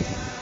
あ!